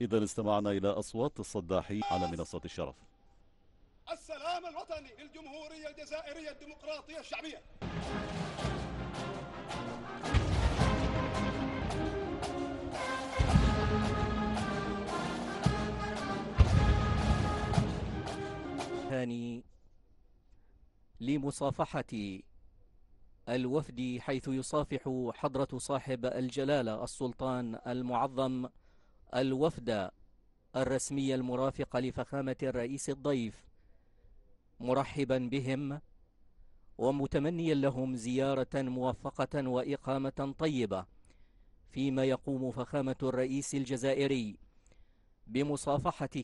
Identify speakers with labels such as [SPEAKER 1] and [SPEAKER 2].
[SPEAKER 1] إذا استمعنا إلى أصوات الصداحين على منصة الشرف.
[SPEAKER 2] السلام الوطني للجمهورية الجزائرية الديمقراطية الشعبية.
[SPEAKER 3] ثاني لمصافحة الوفد حيث يصافح حضرة صاحب الجلالة السلطان المعظم الوفد الرسمي المرافق لفخامة الرئيس الضيف مرحبا بهم ومتمنيا لهم زيارة موفقة وإقامة طيبة فيما يقوم فخامة الرئيس الجزائري بمصافحة